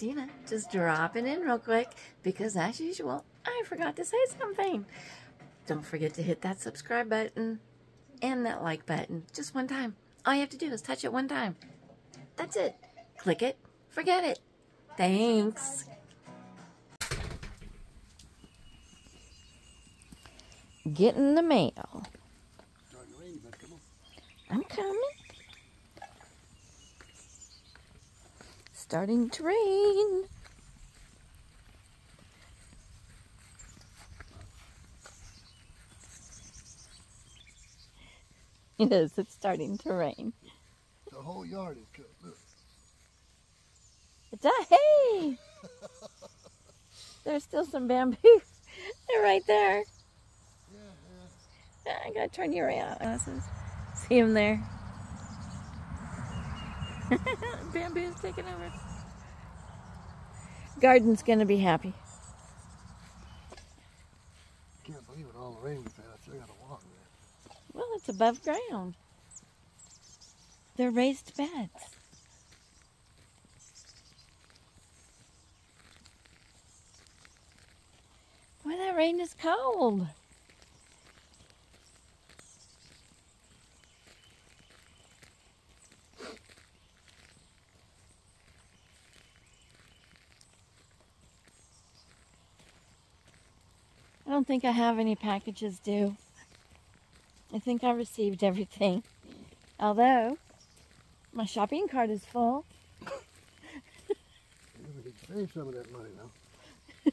Christina. Just dropping in real quick because, as usual, I forgot to say something. Don't forget to hit that subscribe button and that like button just one time. All you have to do is touch it one time. That's it. Click it, forget it. Thanks. Getting the mail. I'm coming. Starting to rain. It is. It's starting to rain. The whole yard is cut. Look. It's a hey. There's still some bamboo. They're right there. Yeah, I gotta turn you around. Uh, glasses. See him there. Bamboo's taking over. Garden's gonna be happy. Can't believe it. All the rain we've had. I still got to walk there. Well, it's above ground. They're raised beds. Boy, that rain is cold. Think I have any packages due. I think I received everything. Although, my shopping cart is full. We could save some of that money now.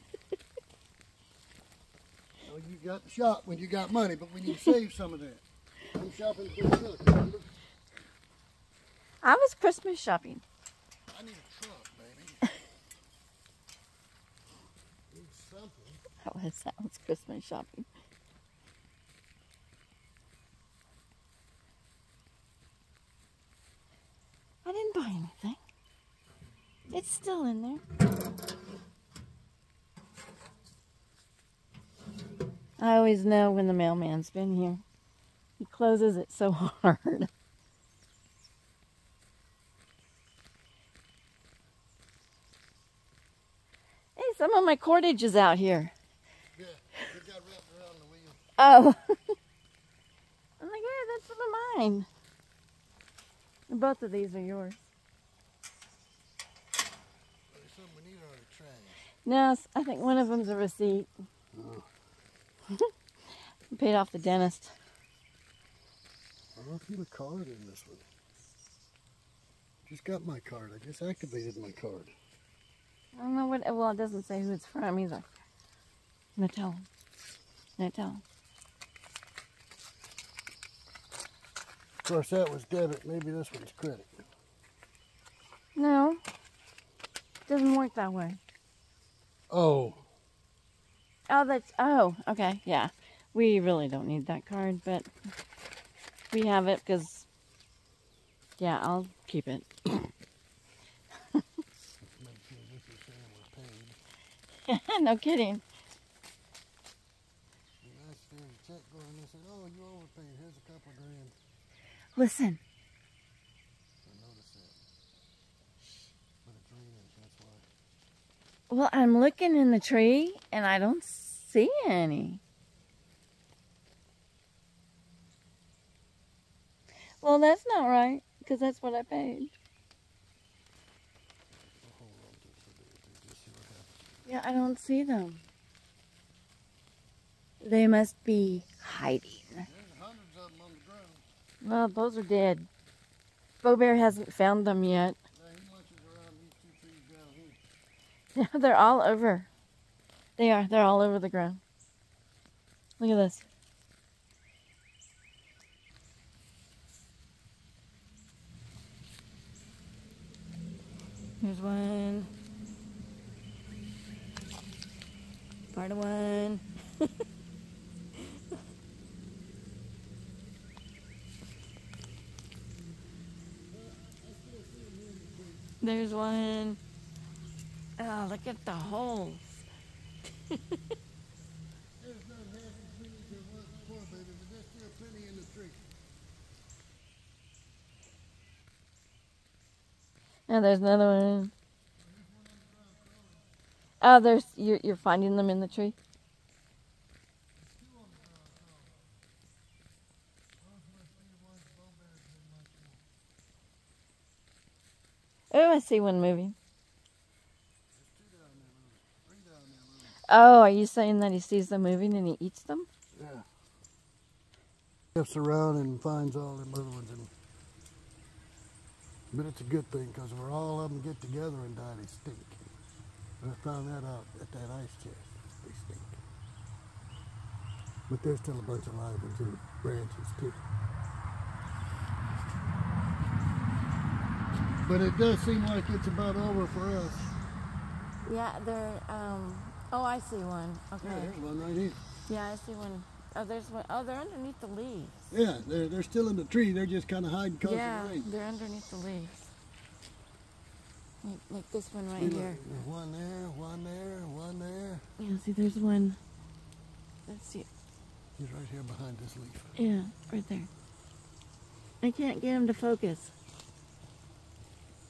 well, you got to shop when you got money, but we need to save some of that. I'm shopping for the? I was Christmas shopping. I need a truck, baby. Was, that was Christmas shopping. I didn't buy anything. It's still in there. I always know when the mailman's been here. He closes it so hard. Some of my cordage is out here. Yeah, it got wrapped around the wheel. Oh. I'm like, yeah, that's some of mine. And Both of these are yours. There's something we need on the trash. No, I think one of them's a receipt. Oh. Paid off the dentist. I don't see a card in this one. Just got my card. I just activated my card. I don't know what, well, it doesn't say who it's from either. I'm going to tell him. I'm going to tell him. Of course, that was debit. Maybe this one's credit. No, It doesn't work that way. Oh, Oh, that's, oh, okay, yeah. We really don't need that card, but we have it because, yeah, I'll keep it. make sure this is saying we're paid. no kidding. And I scared the check going. They said, "Oh, you overpaid. Here's a couple grand." Listen, I noticed that. Raining. That's why. well, I'm looking in the tree and I don't see any. Well, that's not right because that's what I paid. I'll hold on to it for a bit. Just see what happens. Yeah, I don't see them. They must be hiding. The. Well, those are dead. Bo Bear hasn't found them yet. Yeah, they're all over. They are. They're all over the ground. Look at this. Here's one. Part of one. There's one. Oh, look at the holes. Oh, there's another as many as there was before, baby, but there's still plenty in the tree. And there's another one. Oh, there's you're you're finding them in the tree. Oh, I see one moving. Oh, are you saying that he sees them moving and he eats them? Yeah. Sniffs around and finds all them little ones. And, but it's a good thing because we're all of them get together and die, they stink. And I found that out at that ice chest. They stink. But there's still a bunch of live ones in the branches too. But it does seem like it's about over for us. Yeah, they're. Um. Oh, I see one. Okay. Yeah, there's one right here. Yeah, I see one. Oh, there's one. Oh, they're underneath the leaves. Yeah, they're, they're still in the tree. They're just kind of hiding yeah, the rain. they're underneath the leaves. Like, like this one right See, here. One there, one there, one there. Yeah, see, there's one. Let's see. He's right here behind this leaf. Yeah, right there. I can't get him to focus.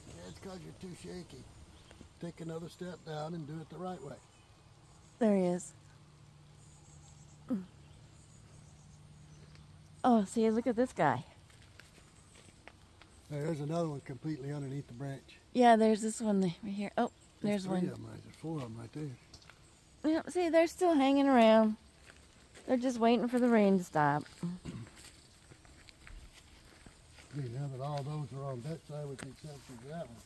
Yeah, it's because you're too shaky. Take another step down and do it the right way. There he is. Oh, see, look at this guy. There's another one completely underneath the branch. Yeah, there's this one right here. Oh, There's there's three one. of them right there, four of them right there. Yeah, see, they're still hanging around. They're just waiting for the rain to stop. See, now that all those are on that side with the exception of that one,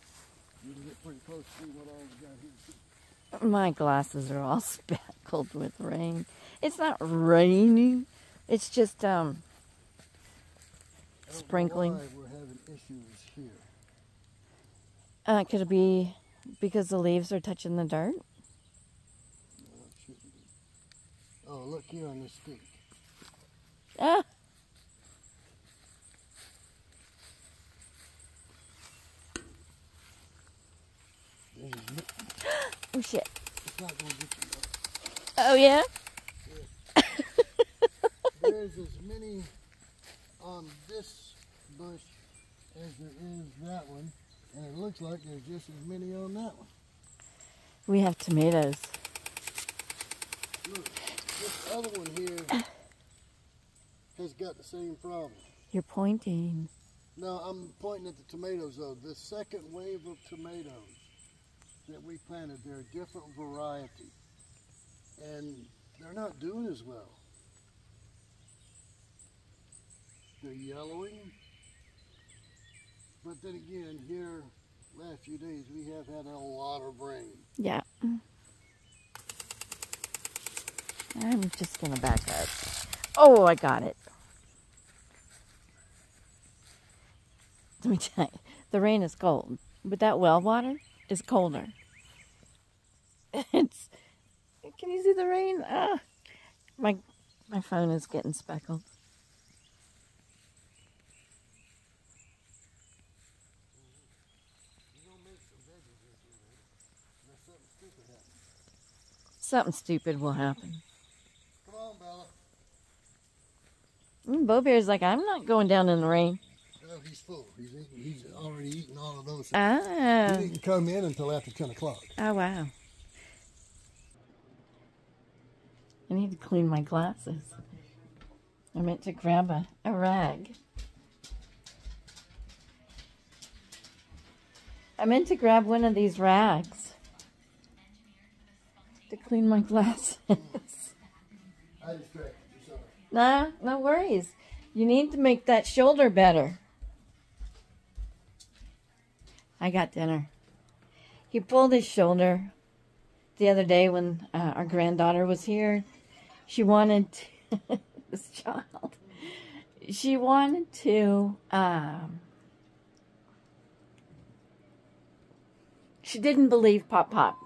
you can get pretty close to see what all we got here. My glasses are all speckled with rain. It's not raining. It's just um I don't know Sprinkling. We're issues here. uh could it be because the leaves are touching the dirt? No, it shouldn't be. Oh, look here on this stick. Ah. There's as mi- Oh shit. It's not going to get you. Oh yeah? There's as many on this bush as there is that one, and it looks like there's just as many on that one. We have tomatoes. Look, this other one here has got the same problem. You're pointing. No, I'm pointing at the tomatoes though. The second wave of tomatoes that we planted, they're a different variety. And they're not doing as well. They're yellowing. But then again, here last few days we have had a lot of rain. Yeah. I'm just gonna back up. Oh, I got it. Let me tell you, the rain is cold, but that well water is colder. It's. Can you see the rain? Ah, my my phone is getting speckled. You're gonna make some veggies this year, man. Unless something stupid happens. Something stupid will happen. Come on, Bella. Mm, Bo Bear's like, I'm not going down in the rain. Well, he's full. He's eating, he's already eaten all of those. Ah, He didn't come in until after ten o'clock. oh wow. I need to clean my glasses. I meant to grab a, a rag. I meant to grab one of these rags clean my glasses. I distracted you, sorry. nah, no worries. You need to make that shoulder better. I got dinner. He pulled his shoulder the other day when uh, our granddaughter was here. She wanted to, this child. She wanted to. Um, she didn't believe Pop Pop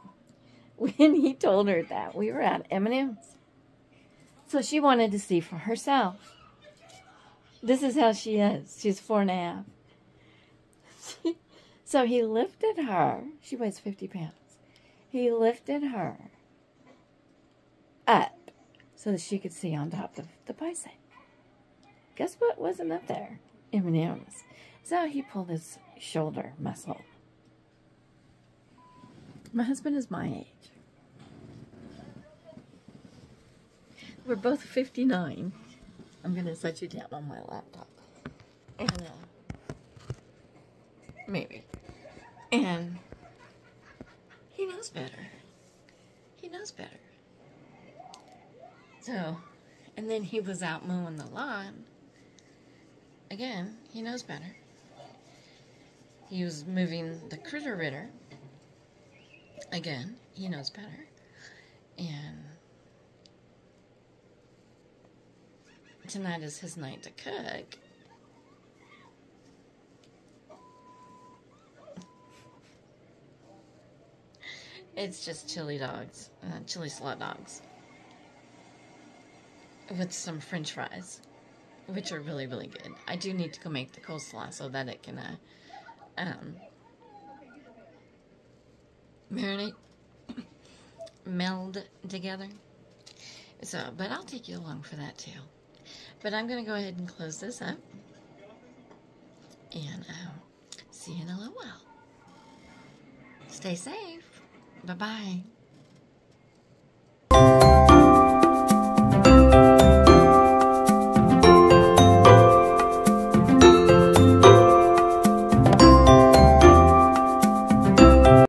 when he told her that we were at M&M's. So she wanted to see for herself. This is how she is. She's four and a half. so he lifted her. She weighs 50 pounds. He lifted her up so that she could see on top of the bicep. Guess what wasn't up there? M&M's. So he pulled his shoulder muscle. My husband is my age. We're both 59. I'm going to set you down on my laptop. And, uh, maybe. And he knows better. He knows better. So, and then he was out mowing the lawn. Again, he knows better. He was moving the Critter Ridder Again, he knows better. And tonight is his night to cook. It's just chili dogs, uh, chili slot dogs, with some French fries, which are really really good. I do need to go make the coleslaw so that it can uh, um, marinate, meld together. So, but I'll take you along for that too. But I'm going to go ahead and close this up. And um, see you in a little while. Stay safe. Bye bye.